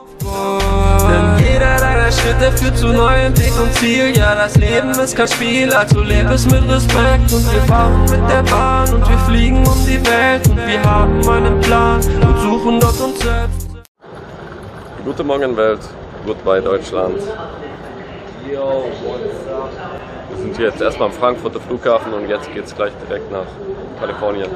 Denn jeder deiner Schritte führt zu neuen Weg und Ziel. Ja, das Leben ist kein Spiel, also lebe es mit Respekt. Und wir fahren mit der Bahn und wir fliegen um die Welt. Und wir haben einen Plan und suchen dort uns selbst. Guten Morgen Welt, goodbye Deutschland. Wir sind hier jetzt erstmal am Frankfurter Flughafen und jetzt geht's gleich direkt nach Kalifornien.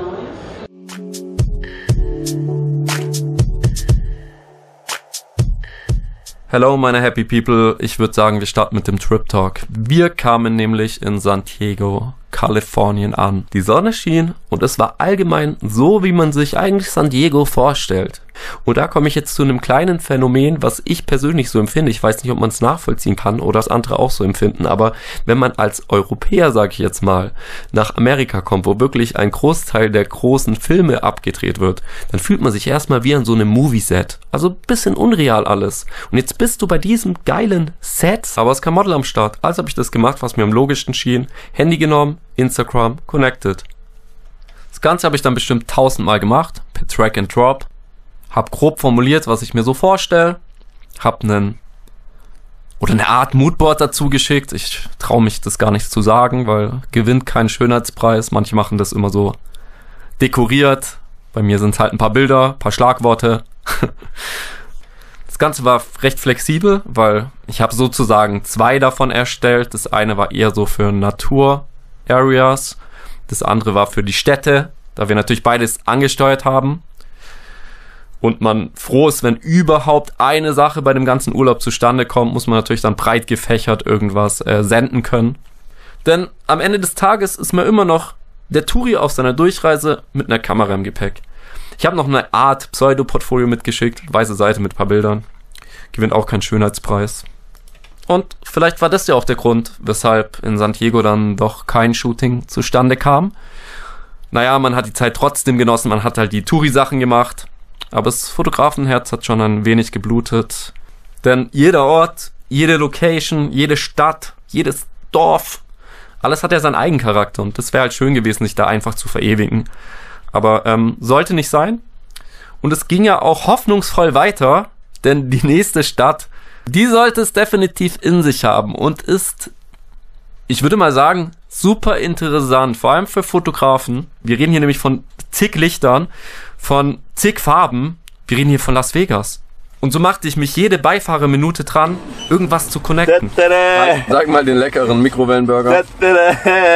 Hello, meine Happy People. Ich würde sagen, wir starten mit dem Trip Talk. Wir kamen nämlich in San Diego, Kalifornien an. Die Sonne schien und es war allgemein so, wie man sich eigentlich San Diego vorstellt. Und da komme ich jetzt zu einem kleinen Phänomen, was ich persönlich so empfinde. Ich weiß nicht, ob man es nachvollziehen kann oder das andere auch so empfinden, aber wenn man als Europäer, sage ich jetzt mal, nach Amerika kommt, wo wirklich ein Großteil der großen Filme abgedreht wird, dann fühlt man sich erstmal wie an so einem Movieset. Also bisschen unreal alles. Und jetzt bist du bei diesem geilen Set, aber es kein Model am Start. Also habe ich das gemacht, was mir am logischsten schien. Handy genommen, Instagram, connected. Das Ganze habe ich dann bestimmt tausendmal gemacht, per Track and Drop. Hab grob formuliert, was ich mir so vorstelle. Hab einen oder eine Art Moodboard dazu geschickt. Ich traue mich das gar nicht zu sagen, weil gewinnt keinen Schönheitspreis. Manche machen das immer so dekoriert. Bei mir sind halt ein paar Bilder, paar Schlagworte. Das Ganze war recht flexibel, weil ich habe sozusagen zwei davon erstellt. Das eine war eher so für Natur-Areas. Das andere war für die Städte, da wir natürlich beides angesteuert haben. Und man froh ist, wenn überhaupt eine Sache bei dem ganzen Urlaub zustande kommt, muss man natürlich dann breit gefächert irgendwas äh, senden können. Denn am Ende des Tages ist man immer noch der Touri auf seiner Durchreise mit einer Kamera im Gepäck. Ich habe noch eine Art Pseudo-Portfolio mitgeschickt, weiße Seite mit ein paar Bildern. Gewinnt auch keinen Schönheitspreis. Und vielleicht war das ja auch der Grund, weshalb in San Diego dann doch kein Shooting zustande kam. Naja, man hat die Zeit trotzdem genossen, man hat halt die Touri-Sachen gemacht. Aber das Fotografenherz hat schon ein wenig geblutet. Denn jeder Ort, jede Location, jede Stadt, jedes Dorf, alles hat ja seinen Eigencharakter und das wäre halt schön gewesen, sich da einfach zu verewigen. Aber ähm, sollte nicht sein. Und es ging ja auch hoffnungsvoll weiter, denn die nächste Stadt, die sollte es definitiv in sich haben und ist, ich würde mal sagen, super interessant, vor allem für Fotografen. Wir reden hier nämlich von zig Lichtern, von zig Farben. Wir reden hier von Las Vegas. Und so machte ich mich jede Beifahrerminute dran, irgendwas zu connecten. Sag mal den leckeren Mikrowellenburger.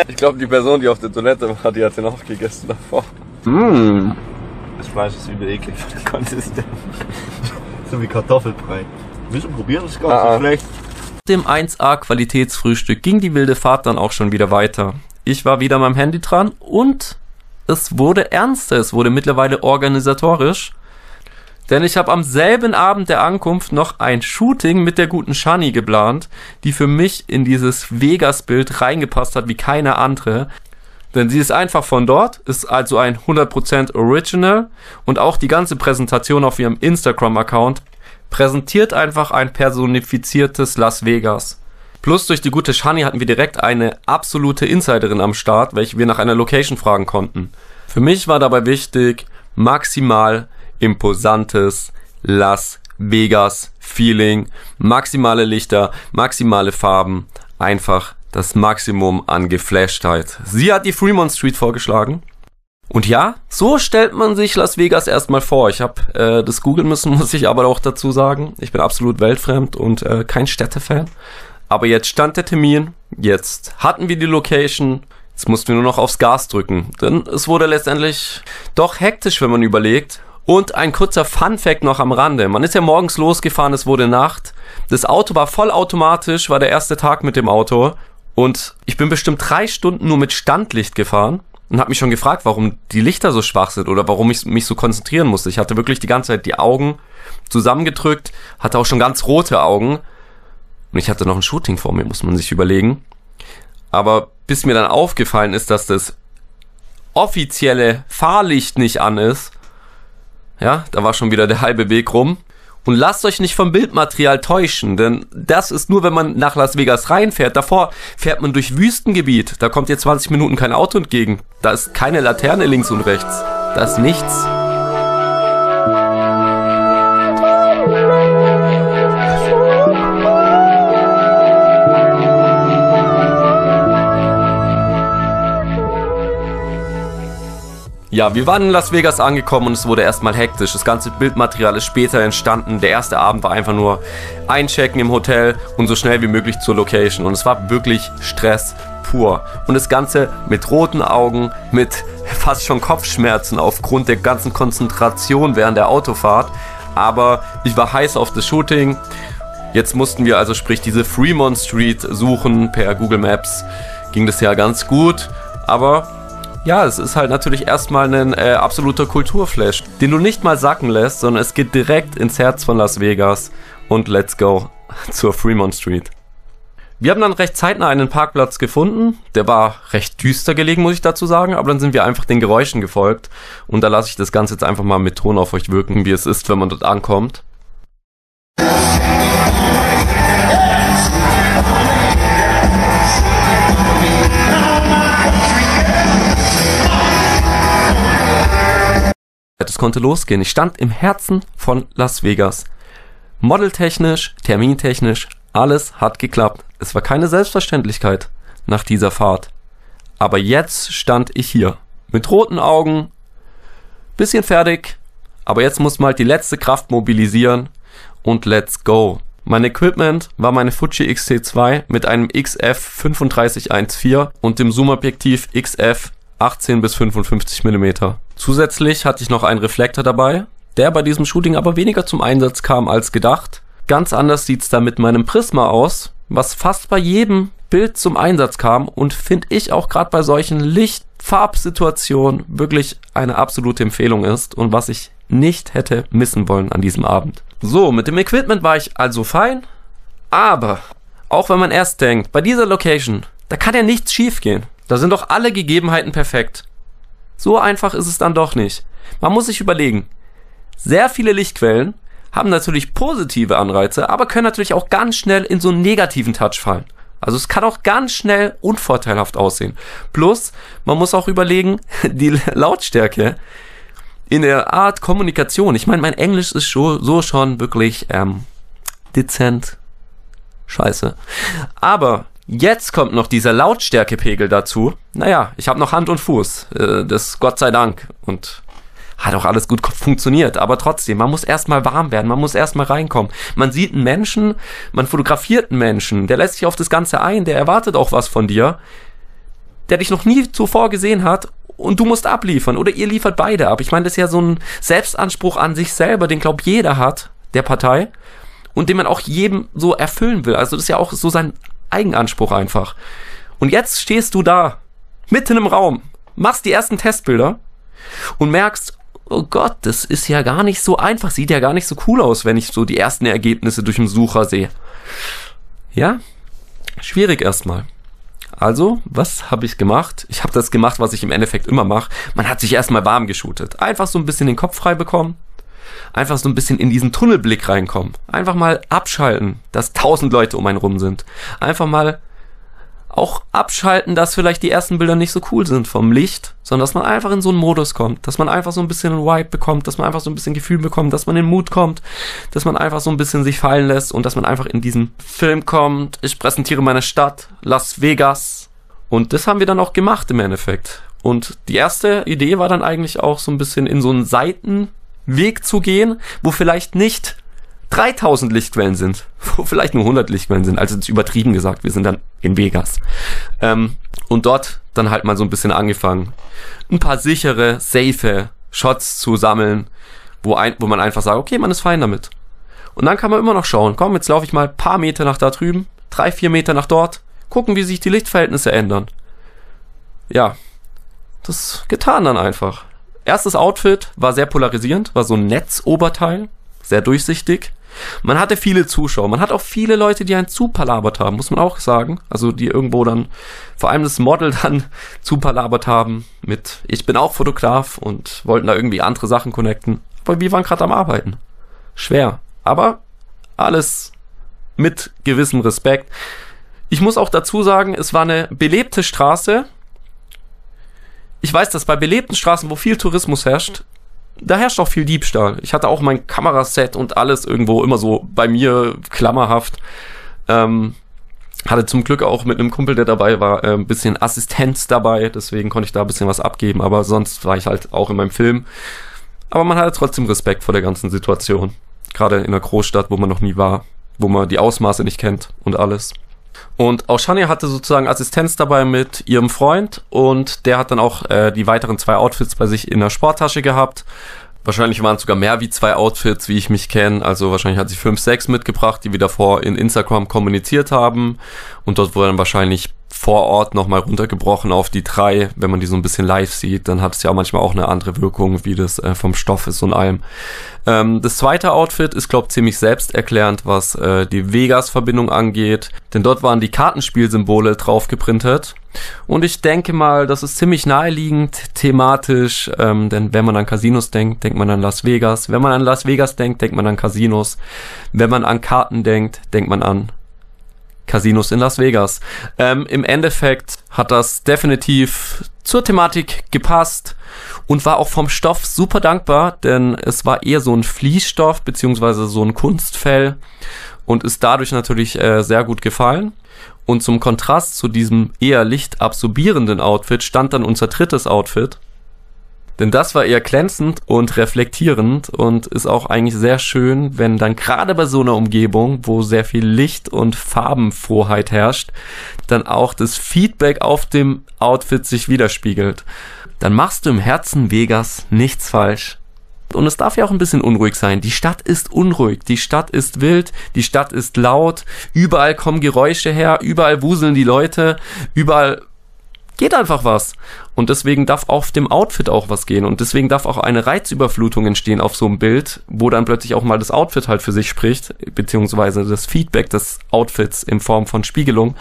Ich glaube, die Person, die auf der Toilette war, die hat den auch gegessen davor. Mm. Das Fleisch ist übel eklig von der Konsistenz. so wie Kartoffelbrei. Du probieren? Das ist gar nicht Ah, ah. so schlecht. dem 1A Qualitätsfrühstück ging die wilde Fahrt dann auch schon wieder weiter. Ich war wieder am Handy dran und es wurde ernster, es wurde mittlerweile organisatorisch. Denn ich habe am selben Abend der Ankunft noch ein Shooting mit der guten Shani geplant, die für mich in dieses Vegas-Bild reingepasst hat wie keine andere. Denn sie ist einfach von dort, ist also ein 100% Original und auch die ganze Präsentation auf ihrem Instagram-Account präsentiert einfach ein personifiziertes Las Vegas. Plus durch die gute Shani hatten wir direkt eine absolute Insiderin am Start, welche wir nach einer Location fragen konnten. Für mich war dabei wichtig, maximal imposantes Las Vegas Feeling, maximale Lichter, maximale Farben, einfach das Maximum an Geflashtheit. Sie hat die Fremont Street vorgeschlagen. Und ja, so stellt man sich Las Vegas erstmal vor. Ich habe äh, das googeln müssen, muss ich aber auch dazu sagen. Ich bin absolut weltfremd und äh, kein Städtefan. Aber jetzt stand der Termin, jetzt hatten wir die Location, jetzt mussten wir nur noch aufs Gas drücken. Denn es wurde letztendlich doch hektisch, wenn man überlegt. Und ein kurzer Fun-Fact noch am Rande. Man ist ja morgens losgefahren, es wurde Nacht. Das Auto war vollautomatisch, war der erste Tag mit dem Auto. Und ich bin bestimmt drei Stunden nur mit Standlicht gefahren und habe mich schon gefragt, warum die Lichter so schwach sind oder warum ich mich so konzentrieren musste. Ich hatte wirklich die ganze Zeit die Augen zusammengedrückt, hatte auch schon ganz rote Augen. Und ich hatte noch ein Shooting vor mir, muss man sich überlegen. Aber bis mir dann aufgefallen ist, dass das offizielle Fahrlicht nicht an ist, ja, da war schon wieder der halbe Weg rum. Und lasst euch nicht vom Bildmaterial täuschen, denn das ist nur, wenn man nach Las Vegas reinfährt. Davor fährt man durch Wüstengebiet. Da kommt dir 20 Minuten kein Auto entgegen. Da ist keine Laterne links und rechts. Da ist nichts. Ja, wir waren in Las Vegas angekommen und es wurde erstmal hektisch. Das ganze Bildmaterial ist später entstanden. Der erste Abend war einfach nur einchecken im Hotel und so schnell wie möglich zur Location. Und es war wirklich Stress pur. Und das Ganze mit roten Augen, mit fast schon Kopfschmerzen aufgrund der ganzen Konzentration während der Autofahrt. Aber ich war heiß auf das Shooting. Jetzt mussten wir also sprich diese Fremont Street suchen per Google Maps. Ging das ja ganz gut. Aber ja, es ist halt natürlich erstmal ein äh, absoluter Kulturflash, den du nicht mal sacken lässt, sondern es geht direkt ins Herz von Las Vegas und let's go zur Fremont Street. Wir haben dann recht zeitnah einen Parkplatz gefunden. Der war recht düster gelegen, muss ich dazu sagen, aber dann sind wir einfach den Geräuschen gefolgt und da lasse ich das Ganze jetzt einfach mal mit Ton auf euch wirken, wie es ist, wenn man dort ankommt. Konnte losgehen. Ich stand im Herzen von Las Vegas. Modeltechnisch, termintechnisch, alles hat geklappt. Es war keine Selbstverständlichkeit nach dieser Fahrt. Aber jetzt stand ich hier. Mit roten Augen, bisschen fertig, aber jetzt muss mal die letzte Kraft mobilisieren und let's go. Mein Equipment war meine Fuji X-T2 mit einem XF 3514 und dem Zoomobjektiv XF 18 bis 55 mm. Zusätzlich hatte ich noch einen Reflektor dabei, der bei diesem Shooting aber weniger zum Einsatz kam als gedacht. Ganz anders sieht's da mit meinem Prisma aus, was fast bei jedem Bild zum Einsatz kam und finde ich auch gerade bei solchen Licht-Farbsituationen wirklich eine absolute Empfehlung ist und was ich nicht hätte missen wollen an diesem Abend. So, mit dem Equipment war ich also fein, aber auch wenn man erst denkt, bei dieser Location, da kann ja nichts schiefgehen. Da sind doch alle Gegebenheiten perfekt. So einfach ist es dann doch nicht. Man muss sich überlegen. Sehr viele Lichtquellen haben natürlich positive Anreize, aber können natürlich auch ganz schnell in so einen negativen Touch fallen. Also es kann auch ganz schnell unvorteilhaft aussehen. Plus, man muss auch überlegen, die Lautstärke in der Art Kommunikation. Ich meine, mein Englisch ist so schon wirklich ähm, dezent scheiße. Aber Jetzt kommt noch dieser Lautstärkepegel dazu. Naja, ich habe noch Hand und Fuß. Äh, das Gott sei Dank. Und hat auch alles gut funktioniert. Aber trotzdem, man muss erstmal warm werden, man muss erstmal reinkommen. Man sieht einen Menschen, man fotografiert einen Menschen, der lässt sich auf das Ganze ein, der erwartet auch was von dir, der dich noch nie zuvor gesehen hat und du musst abliefern. Oder ihr liefert beide ab. Ich meine, das ist ja so ein Selbstanspruch an sich selber, den glaub jeder hat, der Partei. Und den man auch jedem so erfüllen will. Also das ist ja auch so sein Eigenanspruch einfach. Und jetzt stehst du da, mitten im Raum, machst die ersten Testbilder und merkst, oh Gott, das ist ja gar nicht so einfach, sieht ja gar nicht so cool aus, wenn ich so die ersten Ergebnisse durch den Sucher sehe. Ja, schwierig erstmal. Also, was habe ich gemacht? Ich habe das gemacht, was ich im Endeffekt immer mache. Man hat sich erstmal warm geshootet. Einfach so ein bisschen den Kopf frei bekommen, einfach so ein bisschen in diesen Tunnelblick reinkommen. Einfach mal abschalten, dass tausend Leute um einen rum sind. Einfach mal auch abschalten, dass vielleicht die ersten Bilder nicht so cool sind vom Licht, sondern dass man einfach in so einen Modus kommt, dass man einfach so ein bisschen einen Vibe bekommt, dass man einfach so ein bisschen Gefühl bekommt, dass man in den Mut kommt, dass man einfach so ein bisschen sich fallen lässt und dass man einfach in diesen Film kommt. Ich präsentiere meine Stadt, Las Vegas. Und das haben wir dann auch gemacht im Endeffekt. Und die erste Idee war dann eigentlich auch so ein bisschen in so einen Seiten Weg zu gehen, wo vielleicht nicht 3000 Lichtquellen sind, wo vielleicht nur 100 Lichtquellen sind, also übertrieben gesagt, wir sind dann in Vegas. Ähm, und dort dann halt mal so ein bisschen angefangen, ein paar sichere, safe Shots zu sammeln, wo, ein, wo man einfach sagt, okay, man ist fein damit. Und dann kann man immer noch schauen, komm, jetzt laufe ich mal paar Meter nach da drüben, drei, vier Meter nach dort, gucken, wie sich die Lichtverhältnisse ändern. Ja, das getan dann einfach. Erstes Outfit war sehr polarisierend, war so ein Netzoberteil, sehr durchsichtig. Man hatte viele Zuschauer, man hat auch viele Leute, die einen zupalabert haben, muss man auch sagen. Also die irgendwo dann, vor allem das Model dann zupalabert haben mit, ich bin auch Fotograf und wollten da irgendwie andere Sachen connecten. Aber wir waren gerade am Arbeiten. Schwer. Aber alles mit gewissem Respekt. Ich muss auch dazu sagen, es war eine belebte Straße ich weiß, dass bei belebten Straßen, wo viel Tourismus herrscht, da herrscht auch viel Diebstahl. Ich hatte auch mein Kameraset und alles irgendwo immer so bei mir klammerhaft. Ähm, Hatte zum Glück auch mit einem Kumpel, der dabei war, äh, ein bisschen Assistenz dabei, deswegen konnte ich da ein bisschen was abgeben, aber sonst war ich halt auch in meinem Film. Aber man hatte trotzdem Respekt vor der ganzen Situation. Gerade in einer Großstadt, wo man noch nie war, wo man die Ausmaße nicht kennt und alles. Und auch Shania hatte sozusagen Assistenz dabei mit ihrem Freund und der hat dann auch äh, die weiteren zwei Outfits bei sich in der Sporttasche gehabt. Wahrscheinlich waren es sogar mehr wie zwei Outfits, wie ich mich kenne. Also wahrscheinlich hat sie fünf, sechs mitgebracht, die wir davor in Instagram kommuniziert haben. Und dort wurde dann wahrscheinlich vor Ort nochmal runtergebrochen auf die drei. Wenn man die so ein bisschen live sieht, dann hat es ja manchmal auch eine andere Wirkung, wie das äh, vom Stoff ist und allem. Ähm, das zweite Outfit ist, glaube ich, ziemlich selbsterklärend, was äh, die Vegas-Verbindung angeht. Denn dort waren die Kartenspielsymbole drauf geprintet. Und ich denke mal, das ist ziemlich naheliegend thematisch, ähm, denn wenn man an Casinos denkt, denkt man an Las Vegas. Wenn man an Las Vegas denkt, denkt man an Casinos. Wenn man an Karten denkt, denkt man an Casinos in Las Vegas. Ähm, Im Endeffekt hat das definitiv zur Thematik gepasst und war auch vom Stoff super dankbar, denn es war eher so ein Fließstoff beziehungsweise so ein Kunstfell und ist dadurch natürlich äh, sehr gut gefallen. Und zum Kontrast zu diesem eher lichtabsorbierenden Outfit stand dann unser drittes Outfit. Denn das war eher glänzend und reflektierend und ist auch eigentlich sehr schön, wenn dann gerade bei so einer Umgebung, wo sehr viel Licht und Farbenfroheit herrscht, dann auch das Feedback auf dem Outfit sich widerspiegelt. Dann machst du im Herzen Vegas nichts falsch. Und es darf ja auch ein bisschen unruhig sein. Die Stadt ist unruhig, die Stadt ist wild, die Stadt ist laut, überall kommen Geräusche her, überall wuseln die Leute, überall geht einfach was. Und deswegen darf auf dem Outfit auch was gehen. Und deswegen darf auch eine Reizüberflutung entstehen auf so einem Bild, wo dann plötzlich auch mal das Outfit halt für sich spricht, beziehungsweise das Feedback des Outfits in Form von Spiegelung.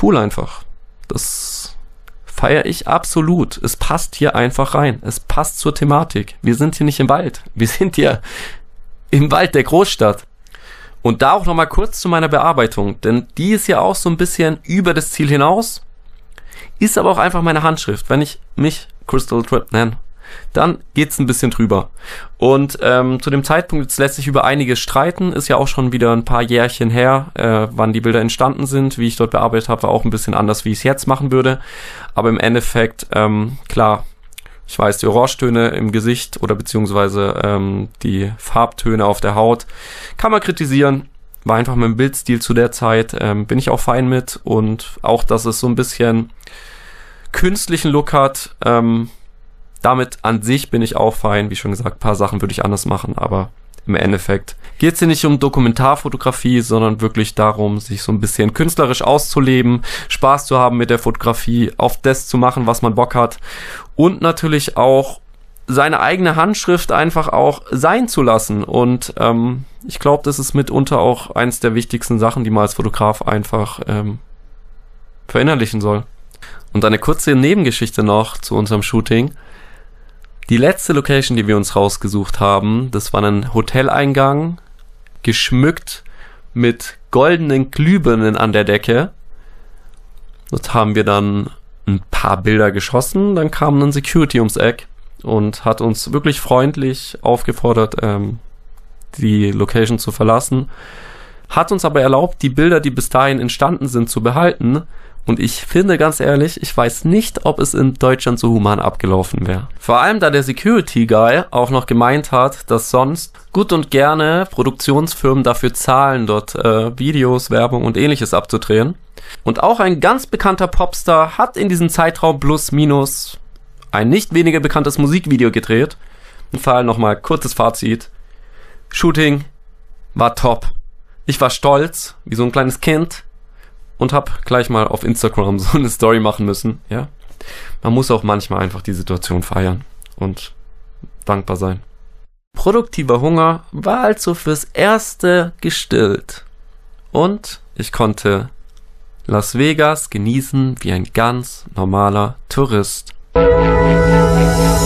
Cool einfach. Das feiere ich absolut. Es passt hier einfach rein. Es passt zur Thematik. Wir sind hier nicht im Wald. Wir sind hier im Wald der Großstadt. Und da auch nochmal kurz zu meiner Bearbeitung, denn die ist ja auch so ein bisschen über das Ziel hinaus, ist aber auch einfach meine Handschrift. Wenn ich mich Crystal Trip nenne, dann geht's ein bisschen drüber. Und ähm, zu dem Zeitpunkt lässt sich über einiges streiten, ist ja auch schon wieder ein paar Jährchen her, äh, wann die Bilder entstanden sind, wie ich dort bearbeitet habe, war auch ein bisschen anders, wie ich es jetzt machen würde. Aber im Endeffekt, ähm, klar, ich weiß, die Orangetöne im Gesicht oder beziehungsweise ähm, die Farbtöne auf der Haut kann man kritisieren. War einfach mit dem Bildstil zu der Zeit, ähm, bin ich auch fein mit und auch, dass es so ein bisschen künstlichen Look hat, ähm, damit an sich bin ich auch fein. Wie schon gesagt, paar Sachen würde ich anders machen, aber im Endeffekt geht es hier nicht um Dokumentarfotografie, sondern wirklich darum, sich so ein bisschen künstlerisch auszuleben, Spaß zu haben mit der Fotografie, auf das zu machen, was man Bock hat und natürlich auch seine eigene Handschrift einfach auch sein zu lassen. Und ähm, ich glaube, das ist mitunter auch eins der wichtigsten Sachen, die man als Fotograf einfach ähm, verinnerlichen soll. Und eine kurze Nebengeschichte noch zu unserem Shooting. Die letzte Location, die wir uns rausgesucht haben, das war ein Hoteleingang, geschmückt mit goldenen Glühbirnen an der Decke. Dort haben wir dann ein paar Bilder geschossen, dann kam ein Security ums Eck und hat uns wirklich freundlich aufgefordert, ähm, die Location zu verlassen, hat uns aber erlaubt, die Bilder, die bis dahin entstanden sind, zu behalten, und ich finde ganz ehrlich, ich weiß nicht, ob es in Deutschland so human abgelaufen wäre. Vor allem, da der Security Guy auch noch gemeint hat, dass sonst gut und gerne Produktionsfirmen dafür zahlen, dort äh, Videos, Werbung und ähnliches abzudrehen. Und auch ein ganz bekannter Popstar hat in diesem Zeitraum plus minus ein nicht weniger bekanntes Musikvideo gedreht. Im Fall nochmal kurzes Fazit. Shooting war top. Ich war stolz, wie so ein kleines Kind und hab gleich mal auf Instagram so eine Story machen müssen, ja. Man muss auch manchmal einfach die Situation feiern und dankbar sein. Produktiver Hunger war also fürs Erste gestillt. Und ich konnte Las Vegas genießen wie ein ganz normaler Tourist. Música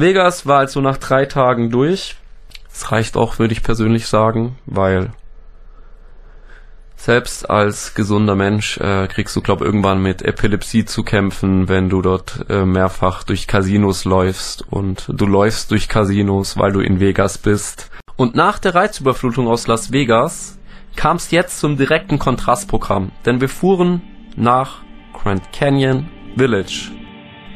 Vegas war also nach drei Tagen durch. Es reicht auch, würde ich persönlich sagen, weil selbst als gesunder Mensch äh, kriegst du, glaube irgendwann mit Epilepsie zu kämpfen, wenn du dort äh, mehrfach durch Casinos läufst und du läufst durch Casinos, weil du in Vegas bist. Und nach der Reizüberflutung aus Las Vegas kam es jetzt zum direkten Kontrastprogramm, denn wir fuhren nach Grand Canyon Village.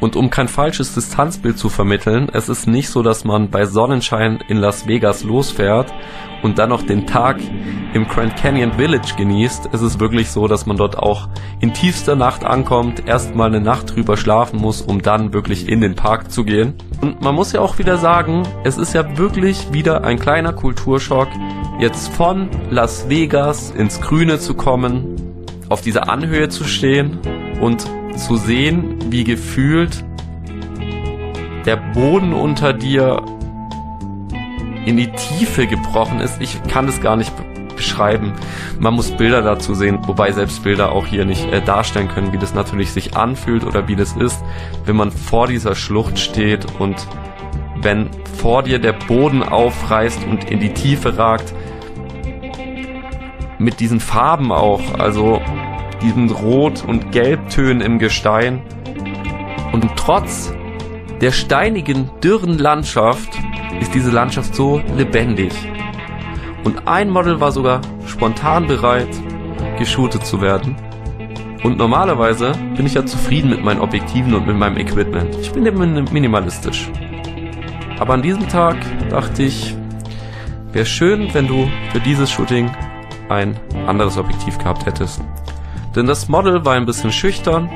Und um kein falsches Distanzbild zu vermitteln, es ist nicht so, dass man bei Sonnenschein in Las Vegas losfährt und dann noch den Tag im Grand Canyon Village genießt. Es ist wirklich so, dass man dort auch in tiefster Nacht ankommt, erstmal eine Nacht drüber schlafen muss, um dann wirklich in den Park zu gehen. Und man muss ja auch wieder sagen, es ist ja wirklich wieder ein kleiner Kulturschock, jetzt von Las Vegas ins Grüne zu kommen, auf dieser Anhöhe zu stehen und zu sehen, wie gefühlt der Boden unter dir in die Tiefe gebrochen ist. Ich kann es gar nicht beschreiben. Man muss Bilder dazu sehen, wobei selbst Bilder auch hier nicht äh, darstellen können, wie das natürlich sich anfühlt oder wie das ist, wenn man vor dieser Schlucht steht und wenn vor dir der Boden aufreißt und in die Tiefe ragt. Mit diesen Farben auch, also diesen Rot- und Gelbtönen im Gestein. Und trotz der steinigen, dürren Landschaft ist diese Landschaft so lebendig. Und ein Model war sogar spontan bereit, geshootet zu werden. Und normalerweise bin ich ja zufrieden mit meinen Objektiven und mit meinem Equipment. Ich bin ja minimalistisch. Aber an diesem Tag dachte ich, wäre schön, wenn du für dieses Shooting ein anderes Objektiv gehabt hättest. Denn das Model war ein bisschen schüchtern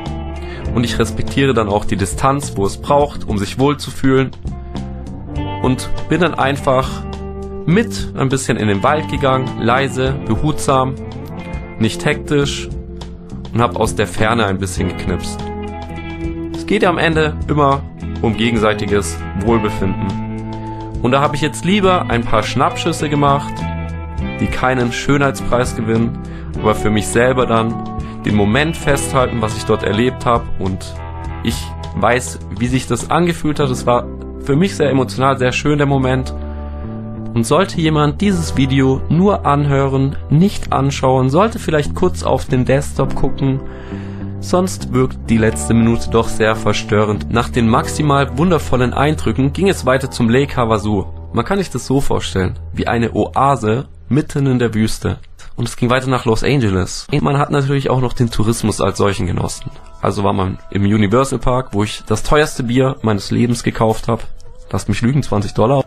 und ich respektiere dann auch die Distanz, wo es braucht, um sich wohlzufühlen. Und bin dann einfach mit ein bisschen in den Wald gegangen, leise, behutsam, nicht hektisch und habe aus der Ferne ein bisschen geknipst. Es geht ja am Ende immer um gegenseitiges Wohlbefinden. Und da habe ich jetzt lieber ein paar Schnappschüsse gemacht, die keinen Schönheitspreis gewinnen, aber für mich selber dann den Moment festhalten, was ich dort erlebt habe und ich weiß, wie sich das angefühlt hat. Es war für mich sehr emotional, sehr schön der Moment. Und sollte jemand dieses Video nur anhören, nicht anschauen, sollte vielleicht kurz auf den Desktop gucken, sonst wirkt die letzte Minute doch sehr verstörend. Nach den maximal wundervollen Eindrücken ging es weiter zum Lake Havasu. Man kann sich das so vorstellen, wie eine Oase mitten in der Wüste und es ging weiter nach Los Angeles. Und man hat natürlich auch noch den Tourismus als solchen genossen. Also war man im Universal Park, wo ich das teuerste Bier meines Lebens gekauft habe. Lasst mich lügen, 20 Dollar.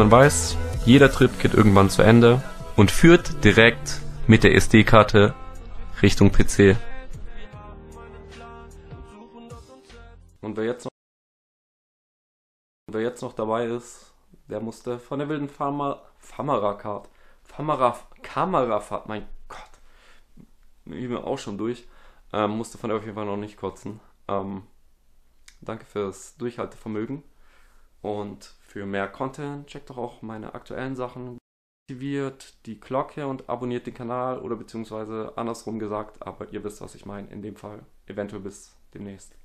Man weiß, jeder Trip geht irgendwann zu Ende und führt direkt mit der SD-Karte Richtung PC. Und wer jetzt noch, wer jetzt noch dabei ist, der musste von der wilden Famara, Famara-Card, Famara, Kamerafahrt, mein Gott, ich bin auch schon durch, ähm, musste von der auf jeden Fall noch nicht kotzen. Ähm, danke fürs Durchhaltevermögen. Und für mehr Content checkt doch auch meine aktuellen Sachen. Aktiviert die Glocke und abonniert den Kanal oder beziehungsweise andersrum gesagt, aber ihr wisst, was ich meine. In dem Fall eventuell bis demnächst.